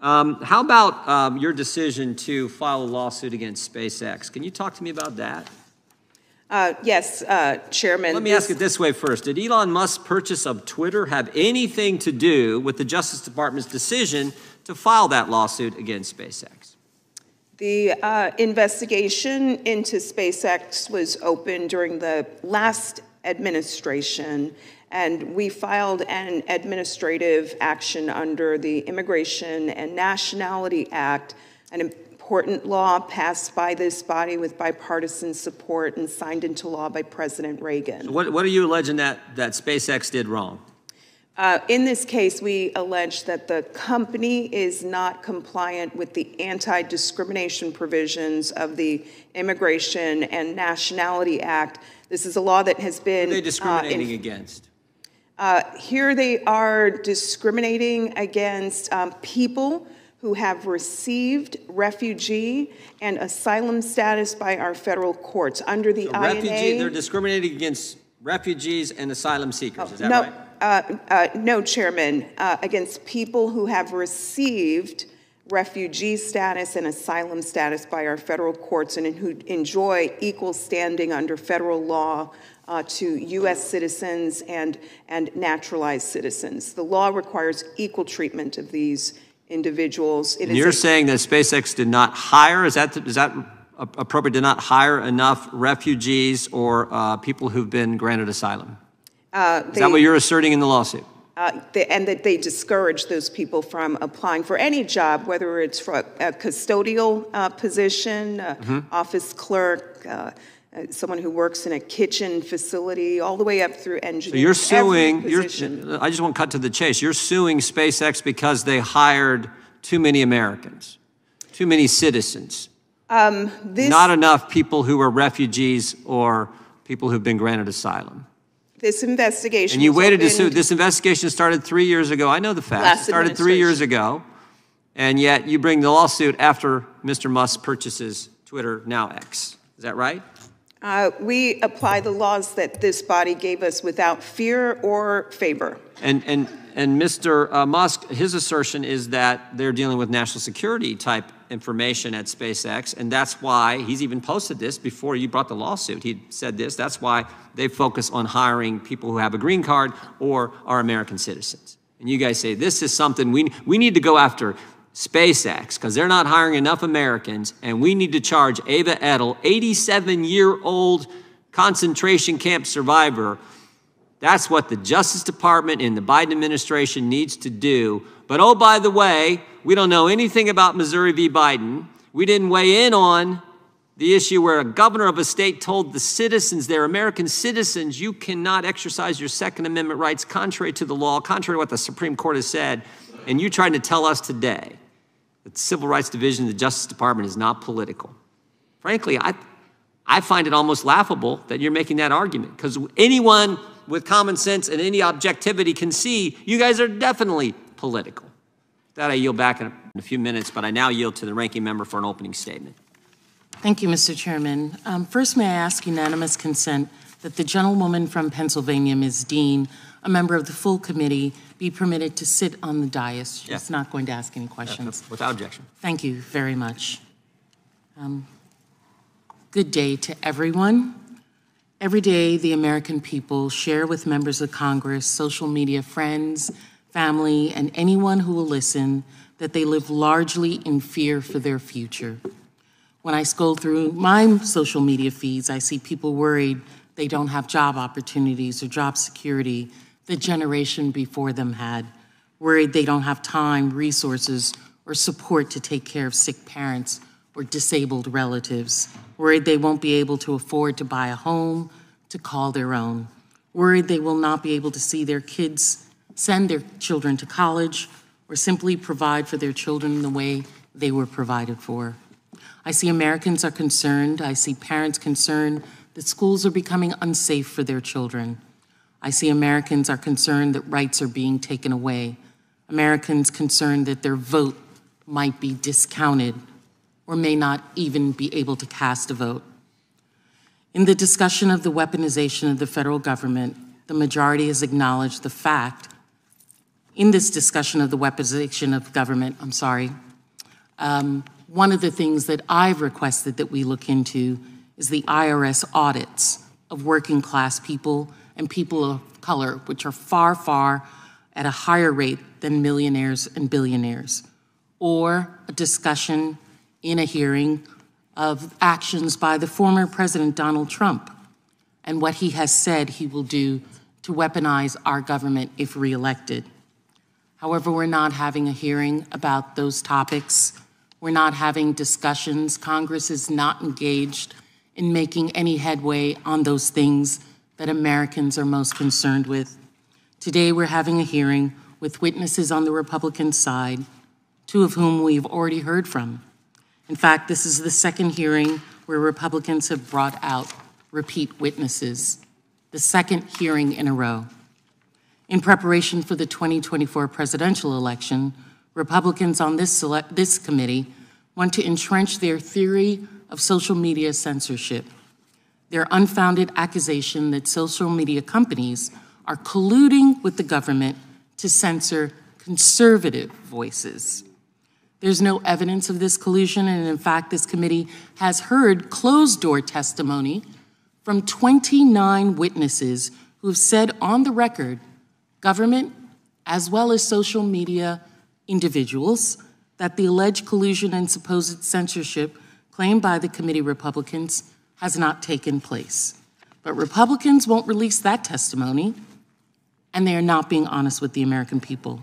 Um, how about um, your decision to file a lawsuit against SpaceX? Can you talk to me about that? Uh, Yes, uh, Chairman. Let me ask it this way first. Did Elon Musk's purchase of Twitter have anything to do with the Justice Department's decision to file that lawsuit against SpaceX? The uh, investigation into SpaceX was open during the last administration, and we filed an administrative action under the Immigration and Nationality Act, an important law passed by this body with bipartisan support and signed into law by President Reagan. What, what are you alleging that, that SpaceX did wrong? Uh, In this case, we allege that the company is not compliant with the anti-discrimination provisions of the Immigration and Nationality Act. This is a law that has been. Who are they uh, discriminating in- against? Uh, Here they are discriminating against um, people who have received refugee and asylum status by our federal courts under the So refugee, they're discriminating against refugees and asylum seekers, is that No, right? uh, uh, no, Chairman, uh, against people who have received refugee status and asylum status by our federal courts and who enjoy equal standing under federal law uh, to U.S. citizens and, and naturalized citizens. The law requires equal treatment of these individuals. It And is you're saying that SpaceX did not hire, is that, is that appropriate, did not hire enough refugees or uh, people who've been granted asylum? uh, Is that what you're asserting in the lawsuit? Uh, they- And that they discourage those people from applying for any job, whether it's for a custodial uh, position, uh, Mm-hmm. office clerk, uh, uh, someone who works in a kitchen facility, all the way up through engineering. So you're suing, you're. I just want to cut to the chase. You're suing SpaceX because they hired too many Americans, too many citizens, This- not enough people who are refugees or people who've been granted asylum. This investigation. And you waited to sue. This investigation started three years ago. I know the facts. It started three years ago. And yet you bring the lawsuit after Mr. Musk purchases Twitter, now X. Is that right? Uh, We apply the laws that this body gave us without fear or favor. And, and, and Mr. uh, Musk, his assertion is that they're dealing with national security type information at SpaceX, and that's why he's even posted this before you brought the lawsuit. He said this. That's why they focus on hiring people who have a green card or are American citizens. And you guys say this is something we we need to go after SpaceX because they're not hiring enough Americans, and we need to charge Eva Edl, 87 year old concentration camp survivor, that's what the Justice Department and the Biden administration needs to do. But oh, by the way, we don't know anything about Missouri v. Biden. We didn't weigh in on the issue where a governor of a state told the citizens, they're American citizens, you cannot exercise your Second Amendment rights contrary to the law, contrary to what the Supreme Court has said. And you're trying to tell us today that the Civil Rights Division of the Justice Department is not political. Frankly, I, I find it almost laughable that you're making that argument because anyone with common sense and any objectivity can see you guys are definitely political. That I yield back in a, few minutes, but I now yield to the ranking member for an opening statement. Thank you, Mr. Chairman. Um, First, may I ask unanimous consent that the gentlewoman from Pennsylvania, Ms. Dean, a member of the full committee, be permitted to sit on the dais? Yeah. She's not going to ask any questions. Without objection. Thank you very much. Um, Good day to everyone. Every day, the American people share with members of Congress, social media friends, family, and anyone who will listen that they live largely in fear for their future. When I scroll through my social media feeds, I see people worried they don't have job opportunities or job security the generation before them had, worried they don't have time, resources, or support to take care of sick parents or disabled relatives, worried they won't be able to afford to buy a home to call their own, worried they will not be able to see their kids, send their children to college, or simply provide for their children in the way they were provided for. I see Americans are concerned. I see parents concerned that schools are becoming unsafe for their children. I see Americans are concerned that rights are being taken away. Americans concerned that their vote might be discounted or may not even be able to cast a vote. In the discussion of the weaponization of the federal government, the majority has acknowledged the fact in this discussion of the weaponization of government, I'm sorry, um, one of the things that I've requested that we look into is the IRS audits of working class people and people of color, which are far, far at a higher rate than millionaires and billionaires, or a discussion in a hearing of actions by the former President Donald Trump and what he has said he will do to weaponize our government if reelected. However, we're not having a hearing about those topics. We're not having discussions. Congress is not engaged in making any headway on those things that Americans are most concerned with. Today, we're having a hearing with witnesses on the Republican side, two of whom we've already heard from. In fact, this is the second hearing where Republicans have brought out repeat witnesses, the second hearing in a row. In preparation for the 2024 presidential election, Republicans on this, select, this committee want to entrench their theory of social media censorship, their unfounded accusation that social media companies are colluding with the government to censor conservative voices. There's no evidence of this collusion, and in fact, this committee has heard closed door testimony from 29 witnesses who have said on the record government, as well as social media individuals, that the alleged collusion and supposed censorship claimed by the committee Republicans has not taken place. But Republicans won't release that testimony, and they are not being honest with the American people.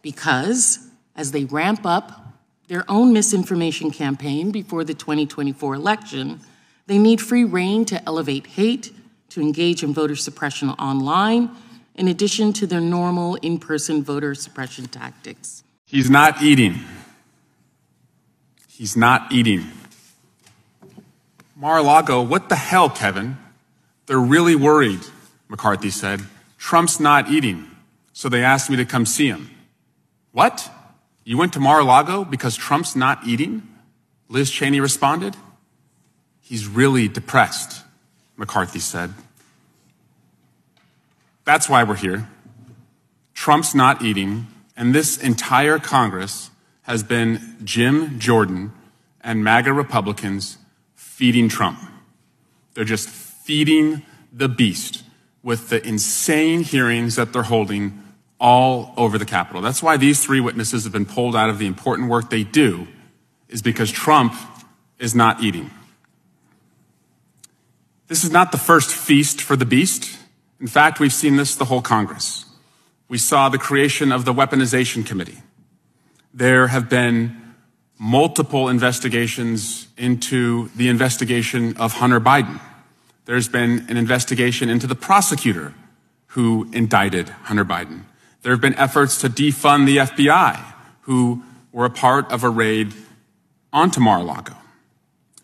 Because as they ramp up their own misinformation campaign before the 2024 election, they need free reign to elevate hate, to engage in voter suppression online, in addition to their normal in person voter suppression tactics. He's not eating. He's not eating. Mar a Lago, what the hell, Kevin? They're really worried, McCarthy said. Trump's not eating, so they asked me to come see him. What? You went to Mar a Lago because Trump's not eating? Liz Cheney responded. He's really depressed, McCarthy said. That's why we're here. Trump's not eating, and this entire Congress has been Jim Jordan and MAGA Republicans feeding Trump. They're just feeding the beast with the insane hearings that they're holding all over the Capitol. That's why these three witnesses have been pulled out of the important work they do, is because Trump is not eating. This is not the first feast for the beast. In fact, we've seen this the whole Congress. We saw the creation of the Weaponization Committee. There have been multiple investigations into the investigation of Hunter Biden. There's been an investigation into the prosecutor who indicted Hunter Biden. There have been efforts to defund the FBI, who were a part of a raid onto Mar-a-Lago.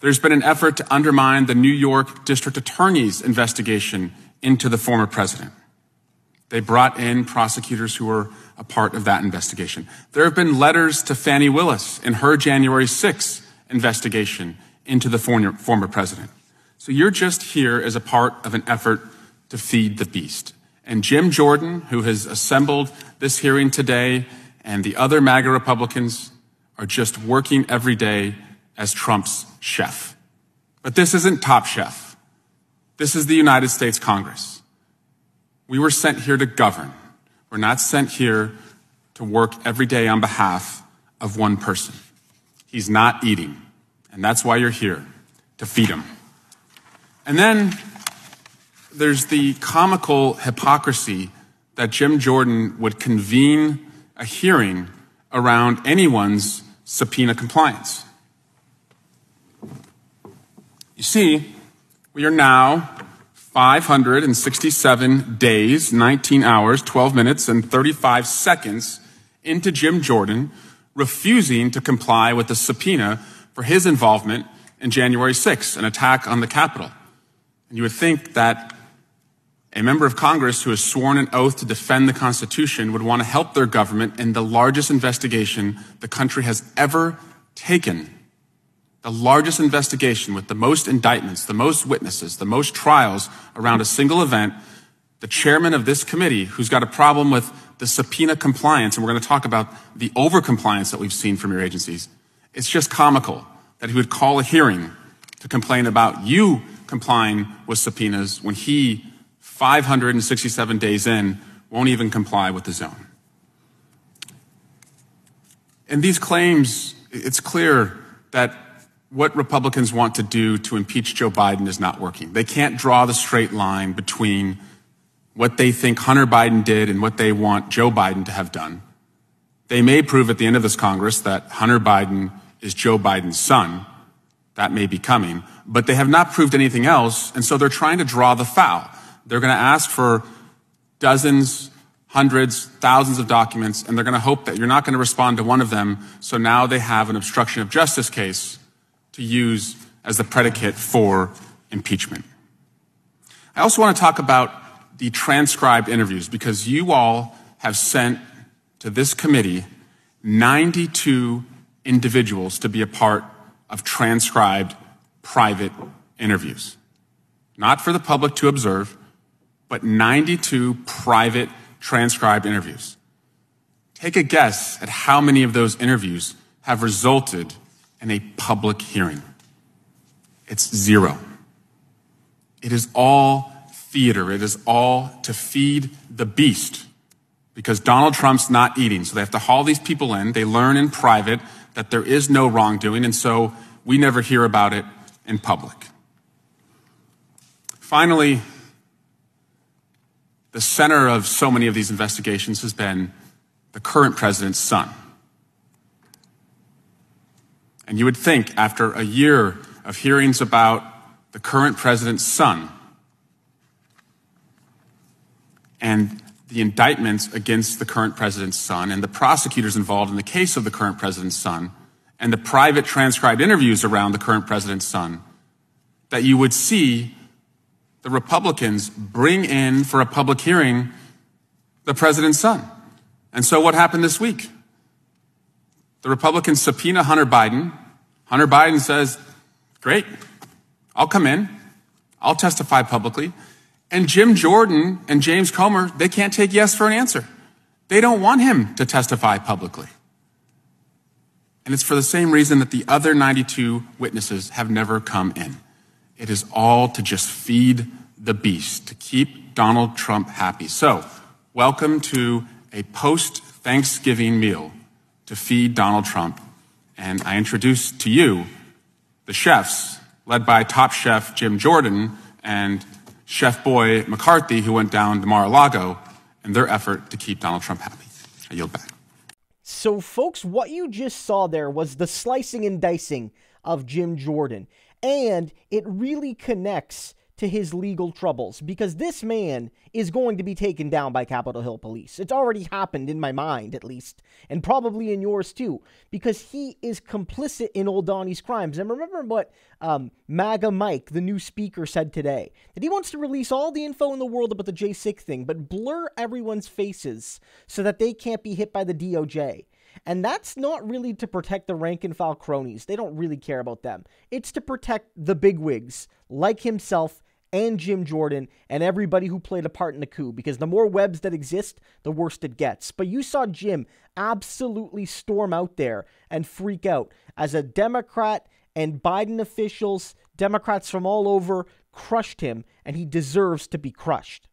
There's been an effort to undermine the New York District Attorney's investigation into the former president. They brought in prosecutors who were a part of that investigation. There have been letters to Fani Willis in her January 6th investigation into the former president. So you're just here as a part of an effort to feed the beast. And Jim Jordan, who has assembled this hearing today, and the other MAGA Republicans are just working every day as Trump's chef. But this isn't Top Chef. This is the United States Congress. We were sent here to govern. We're not sent here to work every day on behalf of one person. He's not eating. And that's why you're here, to feed him. And then there's the comical hypocrisy that Jim Jordan would convene a hearing around anyone's subpoena compliance. You see, we are now 567 days, 19 hours, 12 minutes, and 35 seconds into Jim Jordan refusing to comply with the subpoena for his involvement in January 6th, an attack on the Capitol. And you would think that a member of Congress who has sworn an oath to defend the Constitution would want to help their government in the largest investigation the country has ever taken. The largest investigation with the most indictments, the most witnesses, the most trials around a single event, the chairman of this committee, who's got a problem with the subpoena compliance, and we're going to talk about the over-compliance that we've seen from your agencies, it's just comical that he would call a hearing to complain about you complying with subpoenas when he, 567 days in, won't even comply with the zone. And these claims, it's clear that what Republicans want to do to impeach Joe Biden is not working. They can't draw the straight line between what they think Hunter Biden did and what they want Joe Biden to have done. They may prove at the end of this Congress that Hunter Biden is Joe Biden's son. That may be coming, but they have not proved anything else, and so they're trying to draw the foul. They're going to ask for dozens, hundreds, thousands of documents, and they're going to hope that you're not going to respond to one of them, so now they have an obstruction of justice case to use as the predicate for impeachment. I also want to talk about the transcribed interviews because you all have sent to this committee 92 individuals to be a part of transcribed private interviews. Not for the public to observe, but 92 private transcribed interviews. Take a guess at how many of those interviews have resulted in a public hearing. It's zero. It is all theater. It is all to feed the beast because Donald Trump's not eating. So they have to haul these people in. They learn in private that there is no wrongdoing, and so we never hear about it in public. Finally, the center of so many of these investigations has been the current president's son. And you would think, after a year of hearings about the current president's son and the indictments against the current president's son and the prosecutors involved in the case of the current president's son and the private transcribed interviews around the current president's son, that you would see the Republicans bring in for a public hearing the president's son. And so what happened this week? The Republicans subpoena Hunter Biden. Hunter Biden says, Great, I'll come in, I'll testify publicly. And Jim Jordan and James Comer, they can't take yes for an answer. They don't want him to testify publicly. And it's for the same reason that the other 92 witnesses have never come in. It is all to just feed the beast, to keep Donald Trump happy. So, welcome to a post Thanksgiving meal to feed Donald Trump. And I introduce to you the chefs, led by top chef Jim Jordan and Chef Boy McCarthy, who went down to Mar a Lago in their effort to keep Donald Trump happy. I yield back. So, folks, what you just saw there was the slicing and dicing of Jim Jordan. And it really connects to his legal troubles because this man is going to be taken down by Capitol Hill police. It's already happened in my mind, at least, and probably in yours too, because he is complicit in old Donnie's crimes. And remember what um, MAGA Mike, the new speaker, said today that he wants to release all the info in the world about the J6 thing, but blur everyone's faces so that they can't be hit by the DOJ. And that's not really to protect the rank and file cronies. They don't really care about them. It's to protect the bigwigs like himself and Jim Jordan and everybody who played a part in the coup because the more webs that exist, the worse it gets. But you saw Jim absolutely storm out there and freak out as a Democrat and Biden officials, Democrats from all over, crushed him, and he deserves to be crushed.